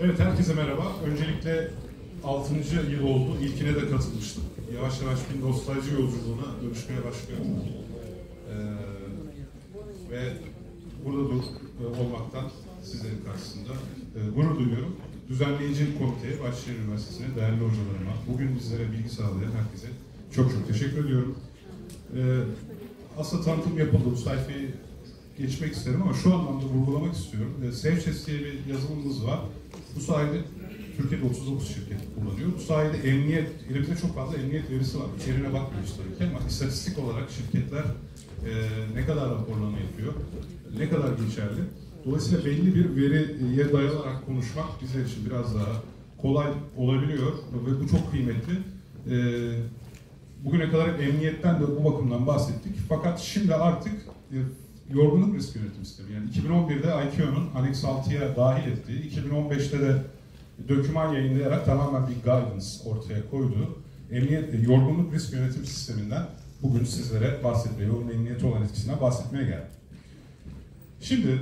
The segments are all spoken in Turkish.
Evet, herkese merhaba. Öncelikle 6. yıl oldu. İlkine de katılmıştım. Yavaş yavaş bir nostalji yolculuğuna dönüşmeye başlıyorum. Ee, ve burada dur, e, olmaktan sizlerin karşısında e, gurur duyuyorum. Düzenleyici komiteye, Bahçeşehir Üniversitesi'ne, değerli hocalarıma, bugün bizlere bilgi sağlayan herkese çok çok teşekkür ediyorum. Ee, aslında tanıtım yapıldı, bu sayfayı geçmek isterim ama şu anlamda vurgulamak istiyorum. E, Sevçes diye bir yazılımımız var. Bu sayede Türkiye'de 39 şirket kullanıyor. Bu sayede emniyet, elimizde çok fazla emniyet verisi var. İçeriğine bakmıyoruz tabii ki ama istatistik olarak şirketler e, ne kadar raporlama yapıyor, ne kadar geçerli. Dolayısıyla belli bir veriye dayanarak konuşmak bizler için biraz daha kolay olabiliyor ve bu çok kıymetli. E, bugüne kadar emniyetten de bu bakımdan bahsettik. Fakat şimdi artık e, yorgunluk risk yönetim sistemi. Yani 2011'de ICAO'nun Annex 6'ya dahil ettiği, 2015'te de döküman yayınlayarak tamamen bir guidance ortaya koyduğu emniyet, e, yorgunluk risk yönetim sisteminden bugün sizlere bahsetmeye, onun emniyeti olan etkisinden bahsetmeye geldim. Şimdi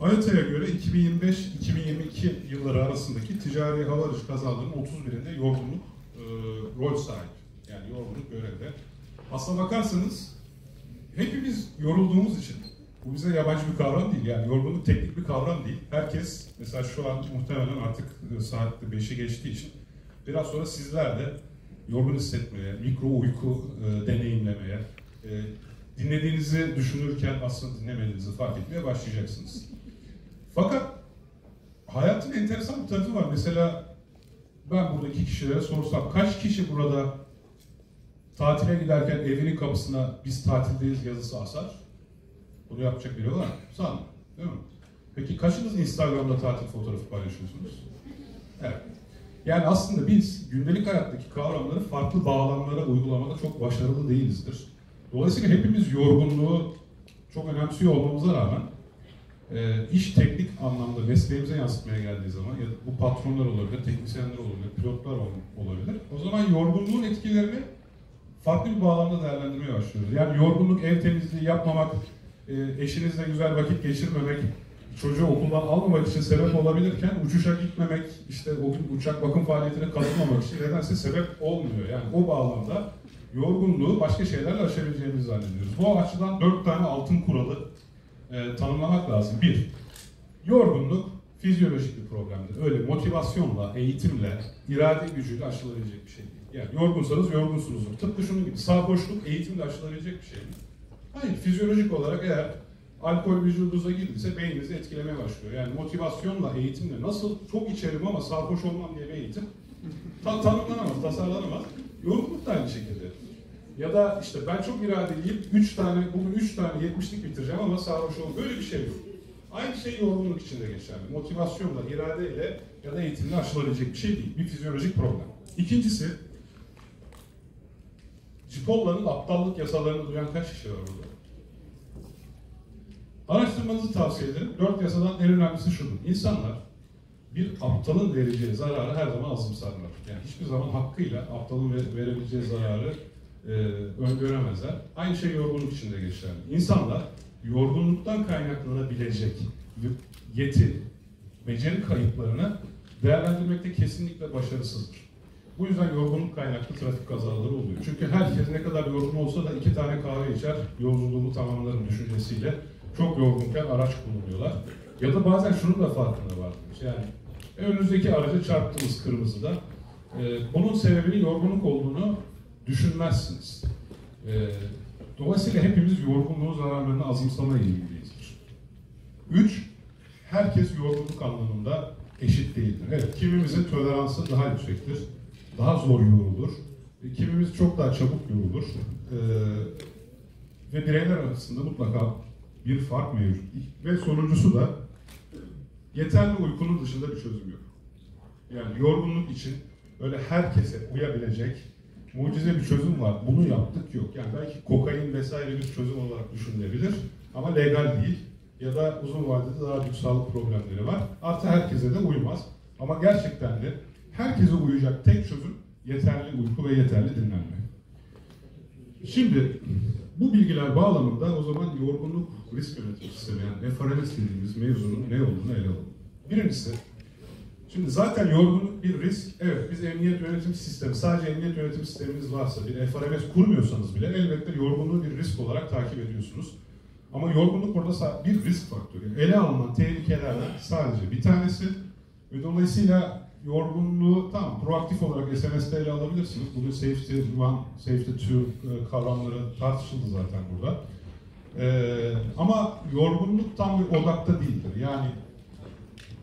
AYATA'ya göre 2025-2022 yılları arasındaki ticari hava aracı kazalarının 31'inde yorgunluk e, rol sahibi. Yani yorgunluk görevde. Aslına bakarsanız hepimiz yorulduğumuz için bu bize yabancı bir kavram değil. Yani yorgunluk teknik bir kavram değil. Herkes mesela şu an muhtemelen artık saatte 5'i geçtiği için biraz sonra sizler de yorgun hissetmeye, mikro uyku e, deneyimlemeye, e, dinlediğinizi düşünürken aslında dinlemediğinizi fark etmeye başlayacaksınız. Fakat hayatın enteresan bir tarafı var. Mesela ben buradaki kişilere sorsam kaç kişi burada tatile giderken evinin kapısına biz tatildeyiz yazısı asar? Bunu yapacak biri var mı? Sanmıyorum. Değil mi? Peki kaçınız Instagram'da tatil fotoğrafı paylaşıyorsunuz? Evet. Yani aslında biz gündelik hayattaki kavramları farklı bağlamlara uygulamada çok başarılı değilizdir. Dolayısıyla hepimiz yorgunluğu çok önemsiyor olmamıza rağmen e, iş teknik anlamda mesleğimize yansıtmaya geldiği zaman ya bu patronlar olabilir, teknisyenler olabilir, pilotlar olabilir. O zaman yorgunluğun etkilerini farklı bir bağlamda değerlendirmeye başlıyoruz. Yani yorgunluk, ev temizliği yapmamak, e, eşinizle güzel vakit geçirmemek, çocuğu okuldan almamak için sebep olabilirken uçuşa gitmemek, işte o uçak bakım faaliyetine katılmamak için nedense sebep olmuyor. Yani o bağlamda yorgunluğu başka şeylerle aşabileceğimizi zannediyoruz. Bu açıdan dört tane altın kuralı e, tanımlamak lazım. Bir, yorgunluk fizyolojik bir problemdir. Öyle motivasyonla, eğitimle, irade gücüyle aşılabilecek bir şey değil. Yani yorgunsanız yorgunsunuzdur. Tıpkı şunun gibi sarhoşluk eğitimle aşılabilecek bir şey mi? Hayır, fizyolojik olarak eğer alkol vücudunuza girdiyse beyninizi etkilemeye başlıyor. Yani motivasyonla, eğitimle nasıl çok içerim ama sarhoş olmam diye bir eğitim ta tanımlanamaz, tasarlanamaz. Yorgunluk da aynı şekilde. Ya da işte ben çok iradeliyim, 3 tane, bugün 3 tane 70'lik bitireceğim ama sarhoş olmam. Böyle bir şey yok. Aynı şey yorgunluk için de geçerli. Motivasyonla, iradeyle ya da eğitimle aşılabilecek bir şey değil. Bir fizyolojik problem. İkincisi, Cipolla'nın aptallık yasalarını duyan kaç kişi var burada? Araştırmanızı tavsiye ederim. Dört yasadan en önemlisi şudur. İnsanlar bir aptalın vereceği zararı her zaman azımsarlar. Yani hiçbir zaman hakkıyla aptalın verebileceği zararı e, öngöremezler. Aynı şey yorgunluk için de geçerli. İnsanlar yorgunluktan kaynaklanabilecek yeti, beceri kayıplarını değerlendirmekte kesinlikle başarısızdır. Bu yüzden yorgunluk kaynaklı trafik kazaları oluyor. Çünkü herkes ne kadar yorgun olsa da iki tane kahve içer, yolculuğumu tamamlarım düşüncesiyle çok yorgunken araç kullanıyorlar. Ya da bazen şunun da farkında var. Yani önünüzdeki aracı çarptınız kırmızıda. Ee, bunun sebebinin yorgunluk olduğunu düşünmezsiniz. Ee, dolayısıyla hepimiz yorgunluğun zararlarını azımsamaya ilgiliyizdir. Üç, herkes yorgunluk anlamında eşit değildir. Evet, kimimizin toleransı daha yüksektir daha zor yorulur. Kimimiz çok daha çabuk yorulur. Ee, ve bireyler arasında mutlaka bir fark mevcut. Ve sonuncusu da yeterli uykunun dışında bir çözüm yok. Yani yorgunluk için öyle herkese uyabilecek mucize bir çözüm var. Bunu yaptık yok. Yani belki kokain vesaire bir çözüm olarak düşünülebilir ama legal değil. Ya da uzun vadede daha büyük sağlık problemleri var. Artı herkese de uymaz. Ama gerçekten de herkese uyacak tek çözüm yeterli uyku ve yeterli dinlenme. Şimdi bu bilgiler bağlamında o zaman yorgunluk risk yönetimi sistemi yani FRMS dediğimiz mevzunun ne olduğunu ele alalım. Birincisi, şimdi zaten yorgunluk bir risk. Evet biz emniyet yönetim sistemi, sadece emniyet yönetim sisteminiz varsa bir FRMS kurmuyorsanız bile elbette yorgunluğu bir risk olarak takip ediyorsunuz. Ama yorgunluk burada bir risk faktörü. Ele alınan tehlikelerden sadece bir tanesi ve dolayısıyla yorgunluğu tam proaktif olarak SMS'de ele alabilirsiniz. Bugün safety one, safety two e, kavramları tartışıldı zaten burada. Ee, ama yorgunluk tam bir odakta değildir. Yani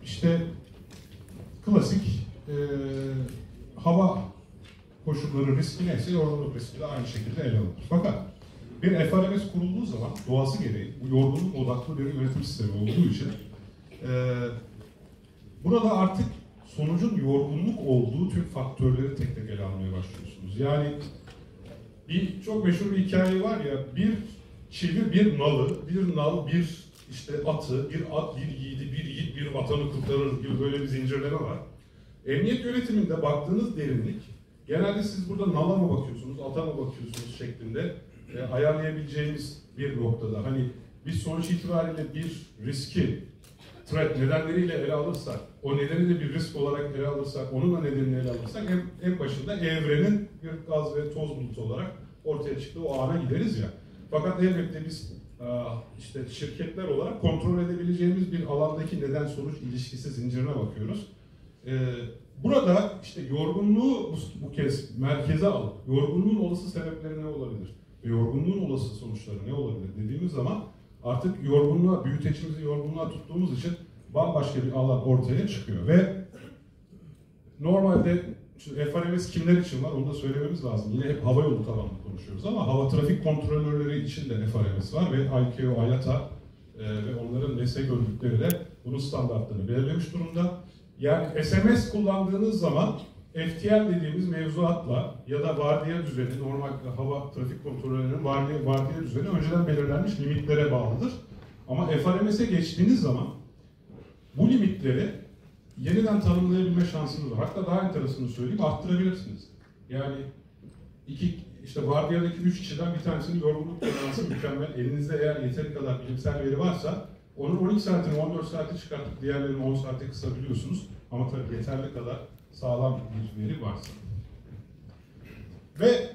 işte klasik e, hava koşulları riski neyse yorgunluk riski de aynı şekilde ele alınır. Fakat bir FRMS kurulduğu zaman doğası gereği bu yorgunluk odaklı bir yönetim sistemi olduğu için e, burada artık sonucun yorgunluk olduğu tüm faktörleri tek tek ele almaya başlıyorsunuz. Yani bir çok meşhur bir hikaye var ya bir çivi bir nalı, bir nal bir işte atı, bir at bir yiğidi, bir yiğit bir vatanı kurtarır gibi böyle bir zincirleme var. Emniyet yönetiminde baktığınız derinlik genelde siz burada nala mı bakıyorsunuz, ata mı bakıyorsunuz şeklinde e, ayarlayabileceğimiz bir noktada. Hani biz sonuç itibariyle bir riski threat nedenleriyle ele alırsak, o nedeni de bir risk olarak ele alırsak, onun da nedenini ele alırsak en, en başında evrenin bir gaz ve toz bulutu olarak ortaya çıktığı o ana gideriz ya. Fakat elbette biz işte şirketler olarak kontrol edebileceğimiz bir alandaki neden sonuç ilişkisi zincirine bakıyoruz. Burada işte yorgunluğu bu, kez merkeze alıp yorgunluğun olası sebepleri ne olabilir? Yorgunluğun olası sonuçları ne olabilir dediğimiz zaman artık yorgunluğa, büyüteçimizi yorgunluğa tuttuğumuz için bambaşka bir alan ortaya çıkıyor. Ve normalde Şimdi FRMS kimler için var onu da söylememiz lazım. Yine hep hava yolu tabanlı konuşuyoruz ama hava trafik kontrolörleri için de FRMS var ve ICAO, IATA e, ve onların meslek örgütleri de bunun standartlarını belirlemiş durumda. Yani SMS kullandığınız zaman FTL dediğimiz mevzuatla ya da vardiya düzeni, normal hava trafik kontrolörlerinin vardiya, vardiya düzeni önceden belirlenmiş limitlere bağlıdır. Ama FRMS'e geçtiğiniz zaman bu limitleri yeniden tanımlayabilme şansınız var. Hatta daha enteresanını söyleyeyim, arttırabilirsiniz. Yani iki, işte vardiyadaki üç kişiden bir tanesinin yorgunluk toleransı mükemmel. Elinizde eğer yeteri kadar bilimsel veri varsa onun 12 saatini 14 saate çıkartıp diğerlerini 10 saate kısabiliyorsunuz. Ama tabii yeterli kadar sağlam bir veri varsa. Ve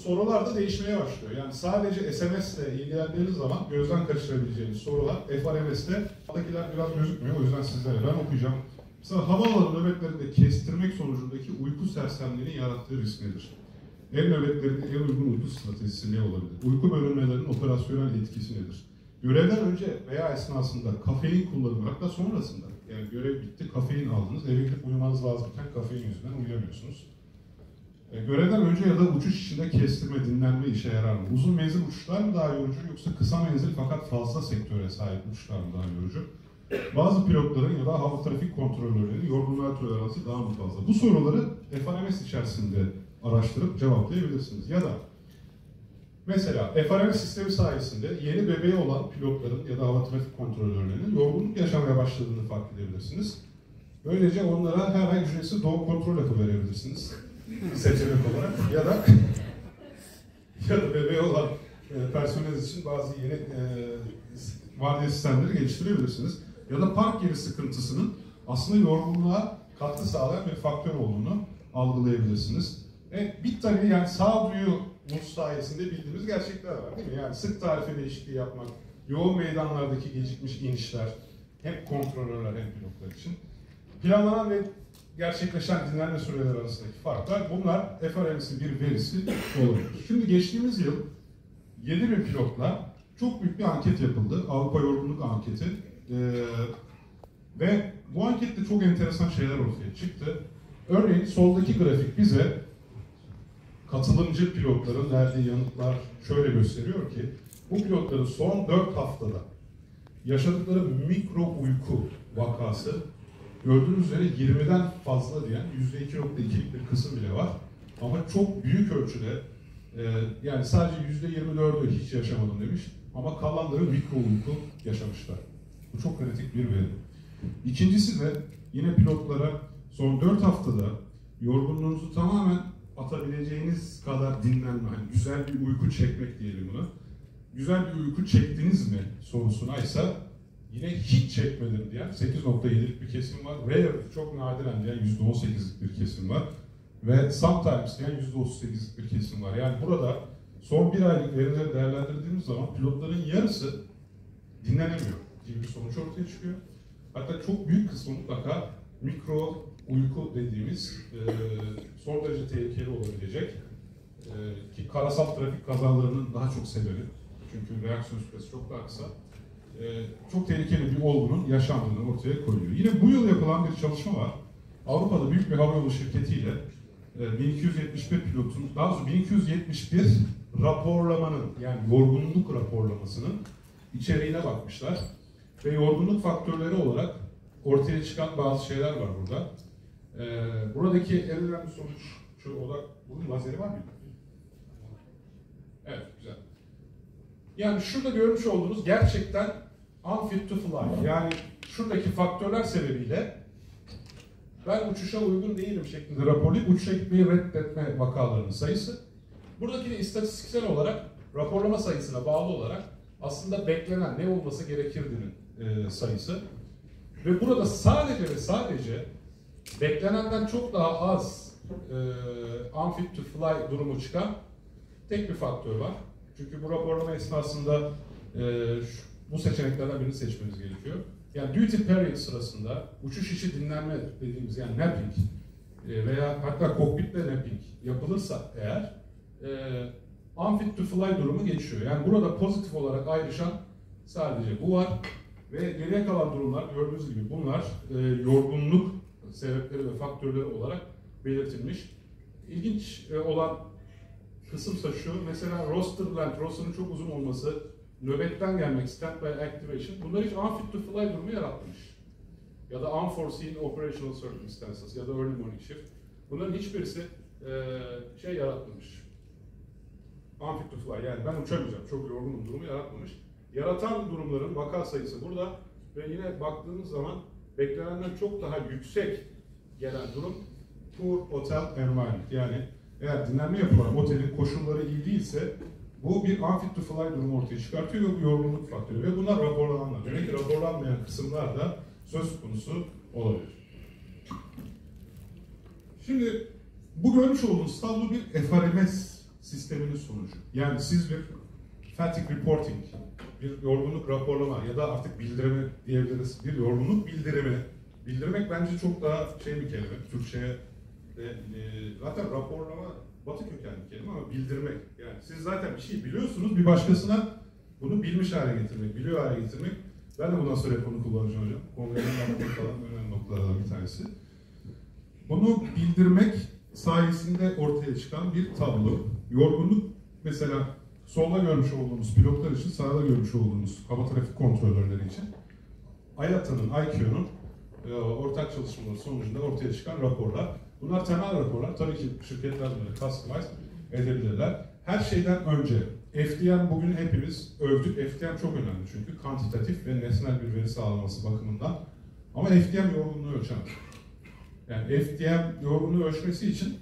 sorular da değişmeye başlıyor. Yani sadece SMS ile ilgilendiğiniz zaman gözden kaçırabileceğiniz sorular FRMS'te alttakiler biraz gözükmüyor. O yüzden sizlere ben okuyacağım. Mesela havaalanı nöbetlerinde kestirmek sonucundaki uyku sersemliğinin yarattığı risk nedir? El nöbetlerinde en uygun uyku stratejisi ne olabilir? Uyku bölünmelerinin operasyonel etkisi nedir? Görevden önce veya esnasında kafein kullanımı hatta sonrasında yani görev bitti kafein aldınız eve gidip uyumanız lazımken kafein yüzünden uyuyamıyorsunuz. E, görevden önce ya da uçuş içinde kestirme, dinlenme işe yarar mı? Uzun menzil uçuşlar mı daha yorucu yoksa kısa menzil fakat fazla sektöre sahip uçuşlar mı daha yorucu? Bazı pilotların ya da hava trafik kontrolörlerinin yorgunluğa toleransı daha mı fazla? Bu soruları FRMS içerisinde araştırıp cevaplayabilirsiniz. Ya da mesela FRMS sistemi sayesinde yeni bebeği olan pilotların ya da hava trafik kontrolörlerinin yorgunluk yaşamaya başladığını fark edebilirsiniz. Böylece onlara her ay ücretsiz doğum kontrol yapı verebilirsiniz. Seçenek olarak. Ya da ya da bebeği olan e, personel için bazı yeni e, vardiya sistemleri geliştirebilirsiniz ya da park yeri sıkıntısının aslında yorgunluğa katkı sağlayan bir faktör olduğunu algılayabilirsiniz. E, bir tabii yani sağduyu mus sayesinde bildiğimiz gerçekler var değil mi? Yani sık tarife değişikliği yapmak, yoğun meydanlardaki gecikmiş inişler, hem kontrolörler hem pilotlar için. Planlanan ve gerçekleşen dinlenme süreleri arasındaki farklar bunlar FRMS'in bir verisi olabilir. Şimdi geçtiğimiz yıl 7000 pilotla çok büyük bir anket yapıldı. Avrupa Yorgunluk Anketi. Ee, ve bu ankette çok enteresan şeyler ortaya çıktı. Örneğin soldaki grafik bize katılımcı pilotların verdiği yanıtlar şöyle gösteriyor ki bu pilotların son 4 haftada yaşadıkları mikro uyku vakası gördüğünüz üzere 20'den fazla diyen %2.2'lik bir kısım bile var. Ama çok büyük ölçüde e, yani sadece %24'ü hiç yaşamadım demiş ama kalanları mikro uyku yaşamışlar. Bu çok kritik bir veri. İkincisi de yine pilotlara son 4 haftada yorgunluğunuzu tamamen atabileceğiniz kadar dinlenme, yani güzel bir uyku çekmek diyelim buna. güzel bir uyku çektiniz mi sorusuna ise yine hiç çekmedim diyen 8.7'lik bir kesim var. Rare çok nadiren diyen %18'lik bir kesim var. Ve sometimes diyen %38'lik bir kesim var. Yani burada son bir aylık verileri değerlendirdiğimiz zaman pilotların yarısı dinlenemiyor gibi bir sonuç ortaya çıkıyor. Hatta çok büyük kısmı mutlaka mikro uyku dediğimiz e, son derece tehlikeli olabilecek e, ki karasal trafik kazalarının daha çok sebebi çünkü reaksiyon süresi çok daha kısa e, çok tehlikeli bir olgunun yaşandığını ortaya koyuyor. Yine bu yıl yapılan bir çalışma var. Avrupa'da büyük bir havayolu şirketiyle e, 1271 pilotun, daha doğrusu 1271 raporlamanın yani yorgunluk raporlamasının içeriğine bakmışlar. Ve yorgunluk faktörleri olarak ortaya çıkan bazı şeyler var burada. Ee, buradaki en önemli sonuç şu odak, bunun lazeri var mı? Evet, güzel. Yani şurada görmüş olduğunuz gerçekten unfit to fly. Yani şuradaki faktörler sebebiyle ben uçuşa uygun değilim şeklinde raporlayıp uçuşa gitmeyi reddetme vakalarının sayısı. Buradaki de istatistiksel olarak raporlama sayısına bağlı olarak aslında beklenen ne olması gerekirdiğinin e, sayısı. Ve burada sadece ve sadece beklenenden çok daha az e, unfit to fly durumu çıkan tek bir faktör var. Çünkü bu raporlama esnasında e, şu, bu seçeneklerden birini seçmeniz gerekiyor. Yani duty period sırasında uçuş işi dinlenme dediğimiz yani napping e, veya hatta kokpitte napping yapılırsa eğer e, unfit to fly durumu geçiyor. Yani burada pozitif olarak ayrışan sadece bu var. Ve geriye kalan durumlar gördüğünüz gibi bunlar e, yorgunluk sebepleri ve faktörleri olarak belirtilmiş. İlginç e, olan kısımsa şu, mesela roster length, roster'ın çok uzun olması, nöbetten gelmek, standby activation, bunlar hiç unfit to fly durumu yaratmış. Ya da unforeseen operational circumstances ya da early morning shift. Bunların hiçbirisi e, şey yaratmamış. Unfit to fly, yani ben uçamayacağım, çok yorgunum durumu yaratmamış. Yaratan durumların vaka sayısı burada ve yine baktığımız zaman beklenenden çok daha yüksek gelen durum poor hotel environment. Yani eğer dinlenme yapılan otelin koşulları iyi değilse bu bir unfit to fly durumu ortaya çıkartıyor ve bu yorgunluk faktörü. Ve bunlar raporlananlar. Demek ki raporlanmayan kısımlar da söz konusu olabilir. Şimdi bu görmüş olduğunuz tablo bir FRMS sisteminin sonucu. Yani siz bir fatigue reporting, bir yorgunluk raporlama ya da artık bildirimi diyebiliriz. Bir yorgunluk bildirimi. Bildirmek bence çok daha şey bir kelime. Türkçe'ye e, zaten raporlama batı kökenli kelime ama bildirmek. Yani siz zaten bir şey biliyorsunuz bir başkasına bunu bilmiş hale getirmek, biliyor hale getirmek. Ben de bundan sonra hep onu kullanacağım hocam. Konuların anlatmak falan önemli noktalardan bir tanesi. Bunu bildirmek sayesinde ortaya çıkan bir tablo. Yorgunluk mesela solda görmüş olduğumuz pilotlar için, sağda görmüş olduğumuz hava trafik kontrolörleri için IATA'nın, IQ'nun e, ortak çalışmaları sonucunda ortaya çıkan raporlar. Bunlar temel raporlar. Tabii ki şirketler bunları customize edebilirler. Her şeyden önce FDM bugün hepimiz övdük. FDM çok önemli çünkü kantitatif ve nesnel bir veri sağlaması bakımından. Ama FDM yorgunluğu ölçen. Yani FDM yorgunluğu ölçmesi için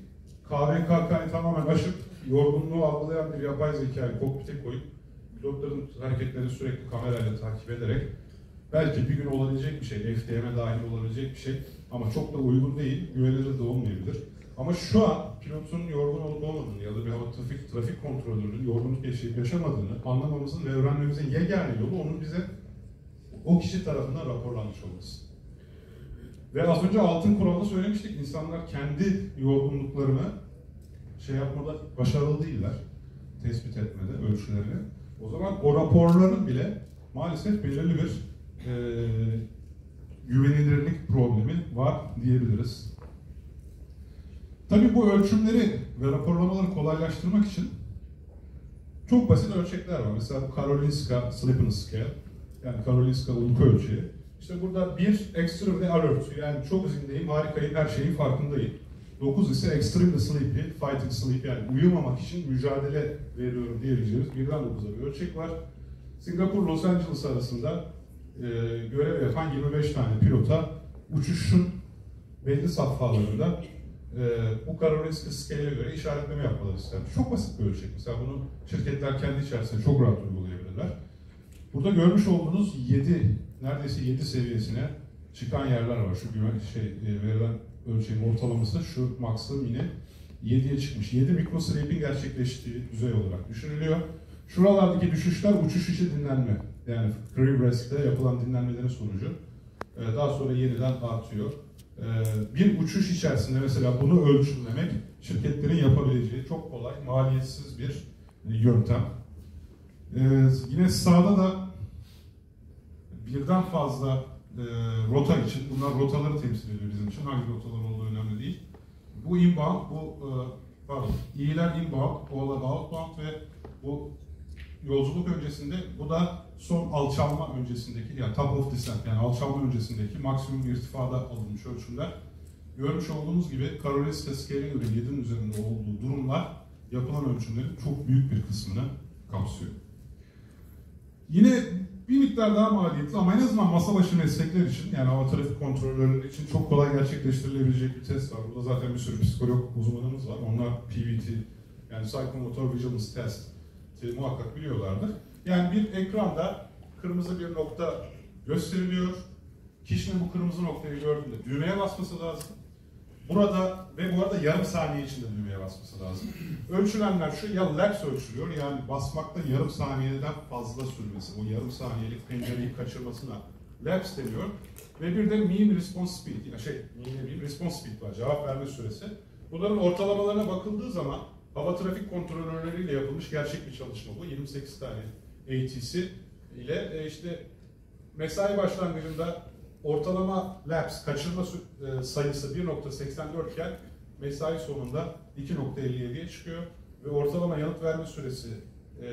KVKK'yı tamamen aşıp yorgunluğu algılayan bir yapay zekayı kokpite koyup pilotların hareketlerini sürekli kamerayla takip ederek belki bir gün olabilecek bir şey, FDM'e dahil olabilecek bir şey ama çok da uygun değil, güvenilir de olmayabilir. Ama şu an pilotun yorgun olup olmadığını ya da bir hava trafik, trafik kontrolörünün yorgunluk yaşayıp yaşamadığını anlamamızın ve öğrenmemizin yegane yolu onun bize o kişi tarafından raporlanmış olması. Ve az önce altın kuralda söylemiştik, insanlar kendi yorgunluklarını şey yapmada başarılı değiller. Tespit etmede, ölçülerini. O zaman o raporların bile maalesef belirli bir e, güvenilirlik problemi var diyebiliriz. Tabii bu ölçümleri ve raporlamaları kolaylaştırmak için çok basit ölçekler var. Mesela bu Karolinska Sleepiness Scale, yani Karolinska uyku ölçeği. İşte burada bir extremely alert, yani çok zindeyim, harikayım, her şeyin farkındayım. 9 ise extremely sleepy, fighting sleep yani uyumamak için mücadele veriyorum diyebileceğimiz birden 9'a bir ölçek var. Singapur Los Angeles arasında e, görev yapan 25 tane pilota uçuşun belli safhalarında e, bu Karolinska scale'e göre işaretleme yapmaları istenmiş. Çok basit bir ölçek. Mesela bunu şirketler kendi içerisinde çok rahat uygulayabilir. ölçtürdüler. Burada görmüş olduğunuz 7, neredeyse 7 seviyesine çıkan yerler var. Şu güven, şey, e, verilen ölçeğin ortalaması şu maksimum yine 7'ye çıkmış. 7 mikrosleep'in gerçekleştiği düzey olarak düşünülüyor. Şuralardaki düşüşler uçuş içi dinlenme. Yani crew rest'te yapılan dinlenmelerin sonucu. Ee, Daha sonra yeniden artıyor. Ee, Bir uçuş içerisinde mesela bunu ölçümlemek şirketlerin yapabileceği çok kolay, maliyetsiz bir yöntem. Ee, Yine sağda da birden fazla e, rota için, bunlar rotaları temsil ediyor bizim için. Hangi rotalar olduğu önemli değil. Bu inbound, bu e, pardon, iyiler inbound, oğlar outbound ve bu yolculuk öncesinde bu da son alçalma öncesindeki yani top of descent yani alçalma öncesindeki maksimum irtifada alınmış ölçümler. Görmüş olduğunuz gibi Karolinska Scale'e göre 7'nin üzerinde olduğu durumlar yapılan ölçümlerin çok büyük bir kısmını kapsıyor. Yine bir miktar daha maliyetli ama en azından masa başı meslekler için yani hava trafik kontrolörleri için çok kolay gerçekleştirilebilecek bir test var. Burada zaten bir sürü psikolog uzmanımız var. Onlar PVT yani Psychomotor Vigilance Test muhakkak biliyorlardır. Yani bir ekranda kırmızı bir nokta gösteriliyor. Kişinin bu kırmızı noktayı gördüğünde düğmeye basması lazım. Burada ve bu arada yarım saniye içinde düğmeye basması lazım. Ölçülenler şu ya laps ölçülüyor yani basmakta yarım saniyeden fazla sürmesi. O yarım saniyelik pencereyi kaçırmasına laps deniyor. Ve bir de mean response speed, yani şey mean response speed var, cevap verme süresi. Bunların ortalamalarına bakıldığı zaman hava trafik kontrolörleriyle yapılmış gerçek bir çalışma bu. 28 tane ATC ile e, işte mesai başlangıcında ortalama laps kaçırma e, sayısı 1.84 iken mesai sonunda 2.57'ye çıkıyor ve ortalama yanıt verme süresi e,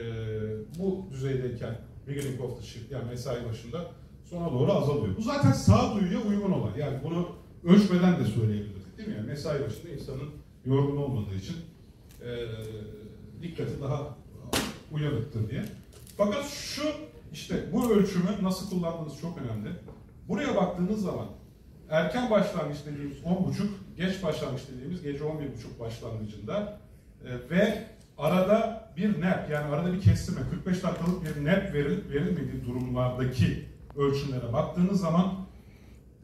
bu düzeydeyken beginning of the shift yani mesai başında sona doğru azalıyor. Bu zaten sağduyuya uygun olan. Yani bunu ölçmeden de söyleyebilirdik değil mi? Yani mesai başında insanın yorgun olmadığı için dikkati daha uyanıktır diye. Fakat şu işte bu ölçümü nasıl kullandığınız çok önemli. Buraya baktığınız zaman erken başlangıç dediğimiz 10.30, geç başlangıç dediğimiz gece 11.30 başlangıcında e, ve arada bir nap yani arada bir kestirme 45 dakikalık bir nap verilip verilmediği durumlardaki ölçümlere baktığınız zaman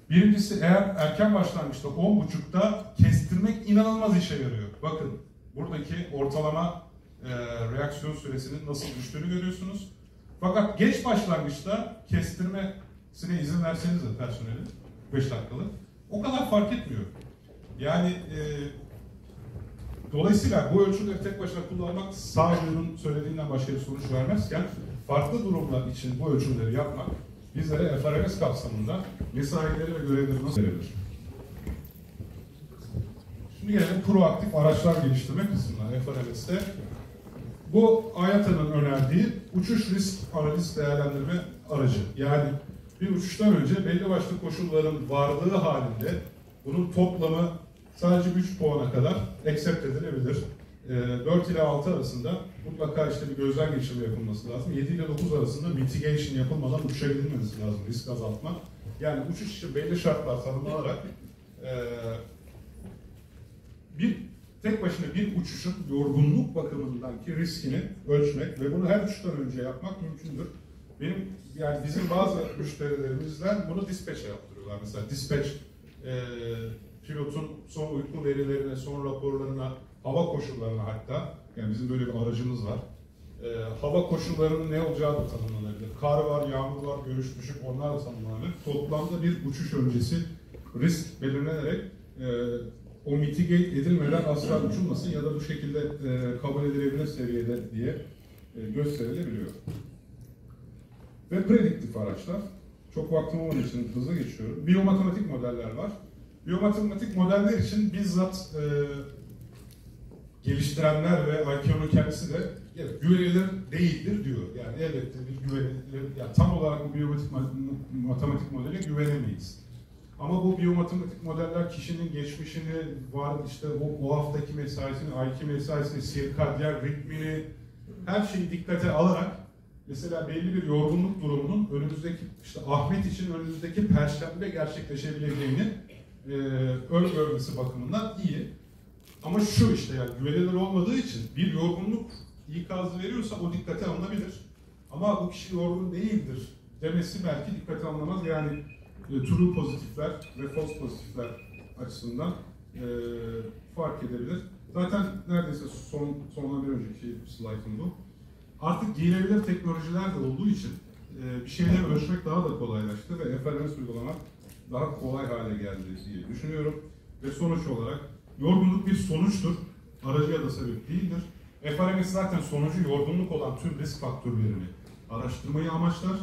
birincisi eğer erken başlangıçta 10.30'da kestirmek inanılmaz işe yarıyor. Bakın buradaki ortalama e, reaksiyon süresinin nasıl düştüğünü görüyorsunuz. Fakat geç başlangıçta kestirmesine izin verseniz de personelin 5 dakikalık o kadar fark etmiyor. Yani e, dolayısıyla bu ölçüleri tek başına kullanmak sağduyunun söylediğinden başka bir sonuç vermezken farklı durumlar için bu ölçümleri yapmak bizlere FRS kapsamında mesaileri ve görevleri nasıl verebilir? Şimdi gelelim proaktif araçlar geliştirme kısmına FRS'te. Bu AYATA'nın önerdiği uçuş risk analiz değerlendirme aracı. Yani bir uçuştan önce belli başlı koşulların varlığı halinde bunun toplamı sadece 3 puana kadar accept edilebilir. E, 4 ile 6 arasında mutlaka işte bir gözden geçirme yapılması lazım. 7 ile 9 arasında mitigation yapılmadan uçabilmemesi lazım, risk azaltma. Yani uçuş için belli şartlar tanımlanarak e, bir tek başına bir uçuşun yorgunluk bakımındaki riskini ölçmek ve bunu her uçuştan önce yapmak mümkündür. Benim yani bizim bazı müşterilerimizden bunu dispatch'e yaptırıyorlar. Mesela dispatch e, pilotun son uyku verilerine, son raporlarına, hava koşullarına hatta yani bizim böyle bir aracımız var. E, hava koşullarının ne olacağı da tanımlanabilir. Kar var, yağmur var, görüş düşük onlar da tanımlanabilir. Toplamda bir uçuş öncesi risk belirlenerek e, o mitigate edilmeden asla uçulmasın ya da bu şekilde e, kabul edilebilir seviyede diye e, gösterilebiliyor. Ve prediktif araçlar. Çok vaktim olmadığı için hızlı geçiyorum. Biyomatematik modeller var. Biyomatematik modeller için bizzat e, geliştirenler ve ICAO'nun kendisi de evet, güvenilir değildir diyor. Yani elbette bir güvenilir, yani tam olarak bu biyomatematik matematik modele güvenemeyiz. Ama bu biyomatematik modeller kişinin geçmişini, var işte o, o haftaki mesaisini, ayki mesaisini, sirkadyer ritmini, her şeyi dikkate alarak mesela belli bir yorgunluk durumunun önümüzdeki işte Ahmet için önümüzdeki perşembe gerçekleşebileceğini e, öngörmesi bakımından iyi. Ama şu işte yani güvenilir olmadığı için bir yorgunluk ikazı veriyorsa o dikkate alınabilir. Ama bu kişi yorgun değildir demesi belki dikkate alınamaz. Yani true pozitifler ve false pozitifler açısından e, fark edebilir. Zaten neredeyse son sondan bir önceki slaytım bu. Artık giyilebilir teknolojiler de olduğu için e, bir şeyleri ölçmek daha da kolaylaştı ve FRMS uygulamak daha kolay hale geldi diye düşünüyorum. Ve sonuç olarak yorgunluk bir sonuçtur, aracıya da sebep değildir. FRMS zaten sonucu yorgunluk olan tüm risk faktörlerini araştırmayı amaçlar.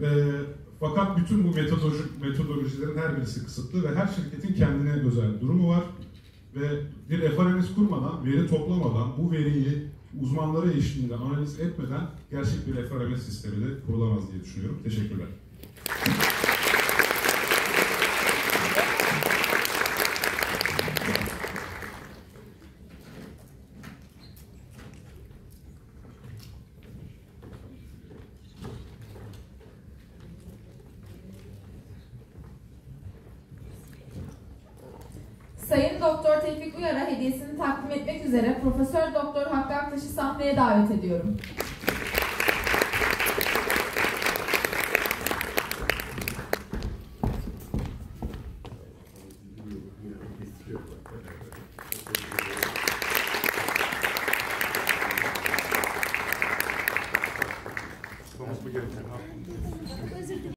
Ve fakat bütün bu metodoloji, metodolojilerin her birisi kısıtlı ve her şirketin kendine özel durumu var. Ve bir FRMS kurmadan, veri toplamadan, bu veriyi uzmanları eşliğinde analiz etmeden gerçek bir FRMS sistemi de kurulamaz diye düşünüyorum. Teşekkürler. Sayın Doktor Tevfik Uyar'a hediyesini takdim etmek üzere Profesör Doktor Hakkı Aktaş'ı sahneye davet ediyorum.